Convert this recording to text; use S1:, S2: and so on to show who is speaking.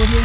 S1: Audio